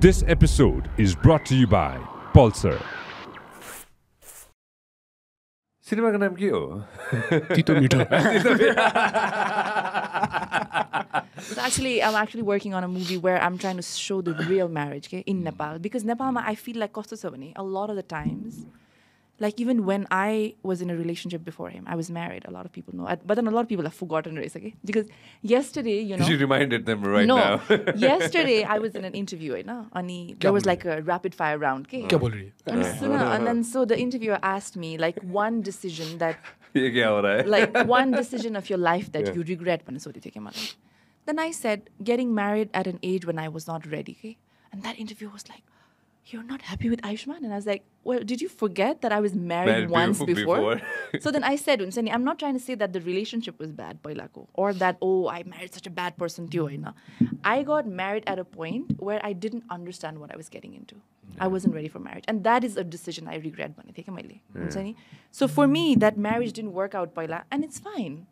This episode is brought to you by Pulsar. सिनेमाको नाम के हो तितो मिठो So actually, I'm actually working on a movie where I'm trying to show the real marriage okay, in Nepal. Because Nepal, I feel like कस्तो छ भने, a lot of the times, like even when I was in a relationship before him, I was married. A lot of people know, I, but then a lot of people have forgotten race. Okay, because yesterday, you know, you reminded them right no, now. yesterday I was in an interview, eh, right now, Ani, there was like a rapid fire round. Okay, and then so the interviewer asked me like one decision that, like one decision of your life that yeah. you regret. Then I said getting married at an age when I was not ready. Okay, and that interview was like you're not happy with Ayushman, And I was like, well, did you forget that I was married, once before? before. so then I said, Unsani, I'm not trying to say that the relationship was bad, Pailako, or that, oh, I married such a bad person, Tioina. I got married at a point where I didn't understand what I was getting into. Yeah. I wasn't ready for marriage. And that is a decision I regret. Yeah. So for me, that marriage didn't work out, Paila, and it's fine.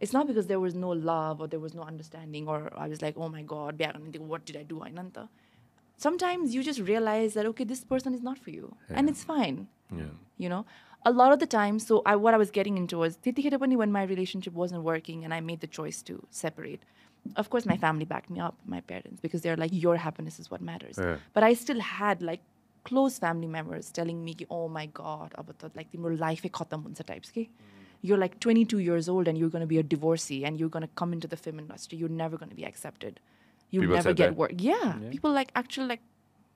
It's not because there was no love or there was no understanding or I was like, oh my God, what did I do? Ainanta sometimes you just realize that okay this person is not for you yeah. and it's fine yeah. you know a lot of the time so I, what i was getting into was when my relationship wasn't working and i made the choice to separate of course my family backed me up my parents because they're like your happiness is what matters yeah. but i still had like close family members telling me oh my god like the life types you're like 22 years old and you're going to be a divorcee and you're going to come into the film industry you're never going to be accepted you people never get work. Yeah, yeah, people like actually like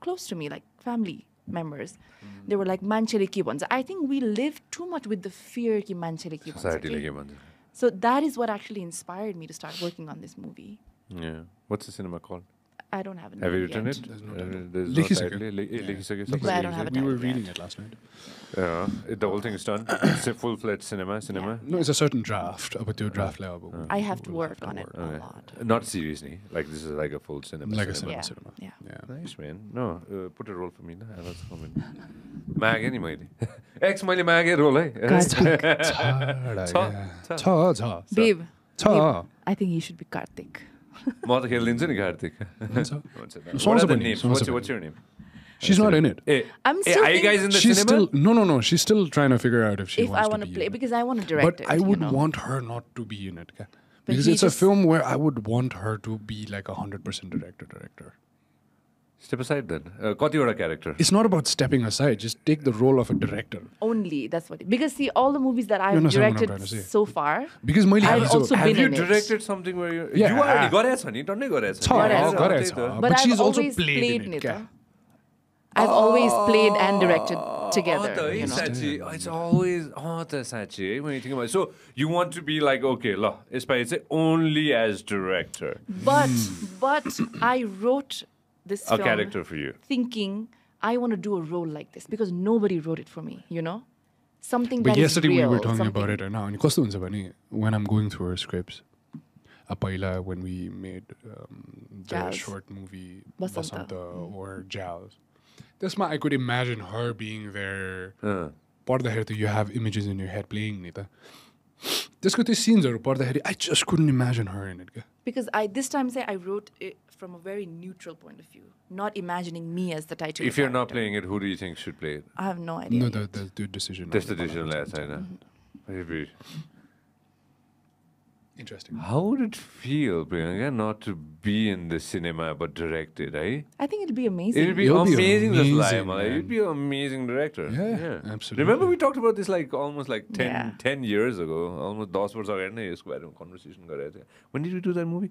close to me, like family members. Mm. They were like manchele ki. I think we live too much with the fear ki manchele ki. So that is what actually inspired me to start working on this movie. Yeah. What's the cinema called? I don't have a Have you written yet. it? There's no Uh, title. there's no title. लेखिसक्यो, But I don't have a we were title reading yet. it last night Yeah, it- the whole thing is done. It's a full-fledged cinema. Cinema. no it's a certain draft अब त्यो draftलाई अब i have to work on it a Okay. lot Not seriously. Like this is like a full cinema. like a cinema. cinema yeah cinema yeah yeah Nice man. No, uh, put a role for me. I was coming. मागेँ नि मैले x मैले मागेँ role है छ, yeah. छ। छ babe, i think you should be karthik म त खेलिदिन्छु नि Kartik she's not in it Eh, I'm eh, still are you guys in the she's cinema? still no no no she's still trying to figure out if she if wants i want to play in it. because i want to direct but it I you would know? want her not to be in it. Because it's a film where I would want her to be like a hundred percent director director. Step aside then. Uh, a character. It's not about stepping aside. Just take the role of a director. Only. That's what. It, because see, all the movies that I've directed so far. Because I've also, have been you in directed it. something where you yeah. you already got as honey, don't you But, she's also played, played in it. I've always played and oh, directed together. Oh, you know? Oh, it's always oh, Sachi, when you think about it. So you want to be like, okay, la, it's only as director. But hmm. but I wrote this a film character for you thinking I want to do a role like this because nobody wrote it for me you know something But that is yesterday real we were talking something- about it होइन अनि कस्तो हुन्छ भने when I'm going through her scripts uh, पहिला when we made um, the Jazz. short movie Basanta. Basanta or Jazz त्यसमा I could imagine her being there पढ्दाखेरि त you have images in your head playing नि त त्यसको त्यो सिन्सहरू पढ्दाखेरि I just couldn't imagine her in it क्या because I this time say I wrote it from a very neutral point of view not imagining me as the title if you're not character. Playing it who do you think should play it I have no idea No, yet. the, the, the decision. त्यस्तो decision ल्याएको छैन Maybe. Interesting. How would it feel, Priyanka, not to be in the cinema but direct it, eh? I think it'd be amazing. It'd be It'll be amazing, this You'd be an amazing director. Yeah, absolutely. Remember we talked about this like almost like 10, Yeah. 10 years ago. Almost 10 years ago. When did we do that movie?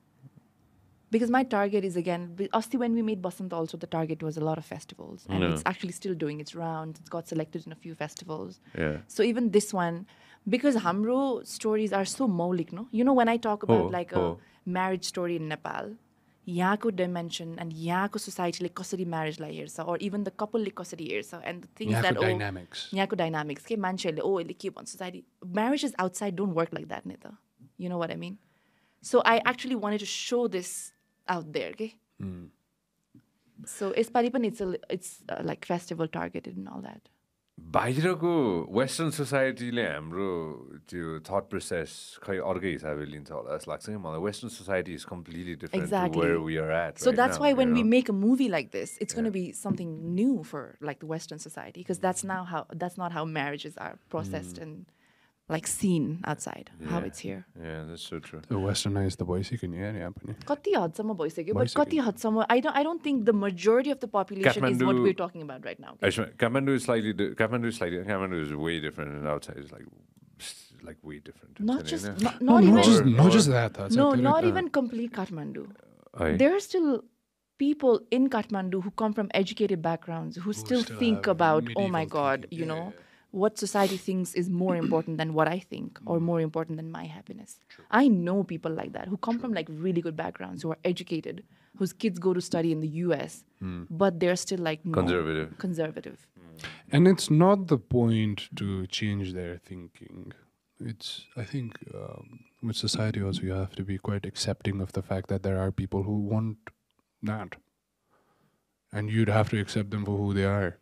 Because my target is again, be- Asti when we made Basant also, the target was a lot of festivals. And Yeah. it's actually still doing its rounds. It's got selected in a few festivals. Yeah. So even this one, because Hamro stories are so maulik, no? You know, when I talk about Oh, like oh. a marriage story in Nepal, यहाँको dimension end यहाँको सोसाइटीले कसरी म्यारेजलाई हेर्छ or even the कपलले कसरी हेर्छ and the things यहाँको that dynamics. यहाँको dynamics के मान्छेहरूले ओ यसले के भन्छ society marriage is outside don't work like that नि त यु नो वाट आई मिन सो I actually wanted to so this out there के सो यसपालि पनि it's it's like festival targeted in all that बाहिरको वेस्टर्न सोसाइटीले हाम्रो त्यो थट प्रोसेस खै अर्कै हिसाबले लिन्छ होला जस्तो लाग्छ कि मलाई western society is completely different Exactly. Where we are eight So that's why when we make a movie like this, it's going to be something new for like the Western society because that's now how that's not how marriages are processed and like seen outside. How it's here. Yeah, that's so true. The westernized the भइसक्यो नि यार यहाँ पनि कति हदसम्म भइसक्यो but भइसक्यो। कति हदसम्म I don't I don't think the majority of the population is what Kathmandu- we're talking about right now. Actually, Kathmandu is slightly di- Kathmandu is slightly Kathmandu is way different and outside is like s- like way different. Not It's just in not, No, not not even just Or- not or- just that that's no like- not uh, even complete Kathmandu. Aye. There are still people in Kathmandu who come from educated backgrounds who still, still think have about, oh my medieval God, thinking. you Yeah, know, yeah, what society thinks is more important than what I think or mm. more important than my happiness. I know people like that who come from like really good backgrounds, who are educated, whose kids go to study in the US, mm. but they're still like no, Conservative. Conservative. Mm. And it's not the point to change their thinking. It's, I think, um, with society also, you have to be quite accepting of the fact that there are people who want that. And you'd have to accept them for who they are.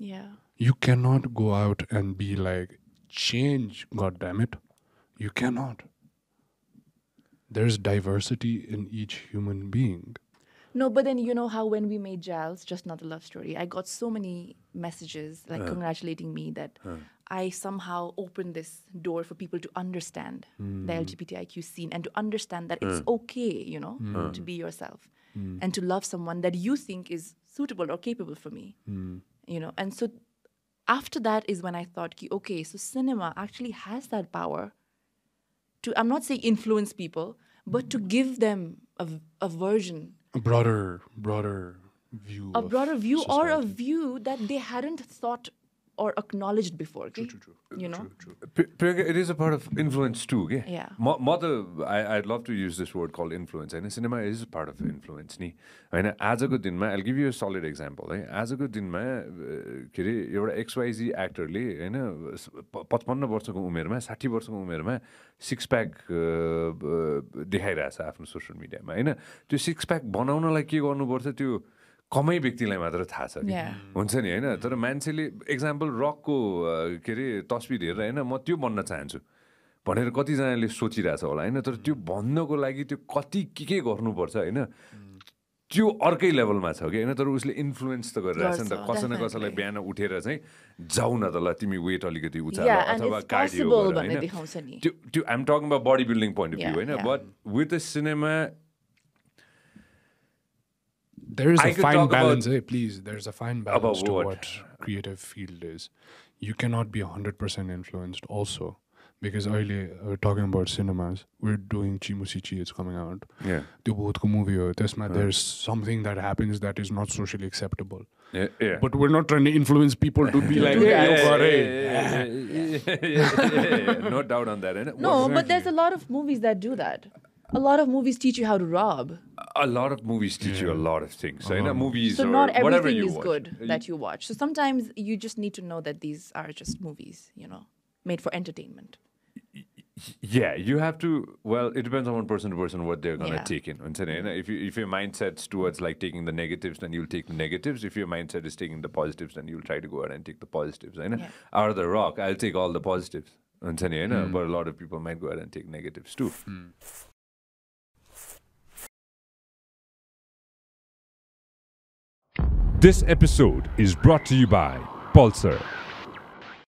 Yeah. You cannot go out and be like, change, God damn it. You cannot. There's diversity in each human being. No, but then you know how when we made Giles, just not a love story, I got so many messages like uh. congratulating me that uh. I somehow opened this door for people to understand the hmm. LGBTIQ scene and to understand that it's uh. okay, you know, hmm. to be yourself hmm. and to love someone that you think is suitable or capable for me, you know. And so after that is when I thought, ki, okay, so cinema actually has that power to, I'm not saying influence people, but to give them a, a version A broader, broader view. a broader view or a view that they hadn't thought or acknowledged before. okay? You know? P- Priyanka, it is a part of influence too. Okay? Yeah. म म त I, I'd love to use this word called influence. होइन cinema is part of influence नि होइन आजको दिनमा I give you solid example है आजको दिनमा के अरे एउटा एक्सवाइजी एक्टरले होइन पचपन्न वर्षको उमेरमा साठी वर्षको उमेरमा सिक्स प्याक देखाइरहेछ आफ्नो सोसियल मिडियामा होइन त्यो सिक्स प्याक बनाउनलाई के गर्नुपर्छ त्यो कमै व्यक्तिलाई मात्र थाहा छ कि. हुन्छ नि होइन? तर मान्छेले एक्जाम्पल रकको के अरे तस्बिर हेरेर होइन म त्यो बन्न चाहन्छु। भनेर कतिजनाले सोचिरहेछ होला होइन? तर त्यो भन्नको लागि त्यो कति के के गर्नुपर्छ होइन? त्यो अर्कै लेभलमा छ कि होइन? तर उसले इन्फ्लुएन्स त गरिरहेछ नि त। कसै न कसैलाई. बिहान उठेर चाहिँ जाऊ न त ल तिमी वेट अलिकति उचाल अथवा कार्डियो भन्ने। त्यो त्यो I'm talking body building point of view होइन. But with the cinema there is I a fine balance. Hey, please, there's a fine balance to what? what creative field is. You cannot be 100% influenced also. Because earlier we are talking about cinemas, we're doing Chi Musi Chi, it's coming out. Yeah. The Bhutko movie, there's something that happens that is not socially acceptable. Yeah, yeah. But we're not trying to influence people to be like, yeah, yeah, yeah, No doubt on that. No, but there's a lot of movies that do that a lot of movies teach you how to rob. A lot of movies teach yeah. you a lot of things. Uh-huh. So movies, so not everything is watch. good that you watch. So sometimes you just need to know that these are just movies, you know, made for entertainment. Yeah, you have to. Well, it depends on one person to person what they're gonna yeah. take in. If you, if your mindset's towards like taking the negatives, then you'll take the negatives. If your mindset is taking the positives, then you'll try to go out and take the positives. Yeah. Out of the rock, I'll take all the positives. Mm. But a lot of people might go out and take negatives too. Mm. This episode is brought to you by Pulsar.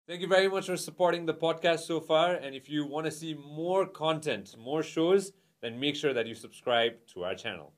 Thank you very much for supporting the podcast so far. And if you want to see more content, more shows, then make sure that you subscribe to our channel.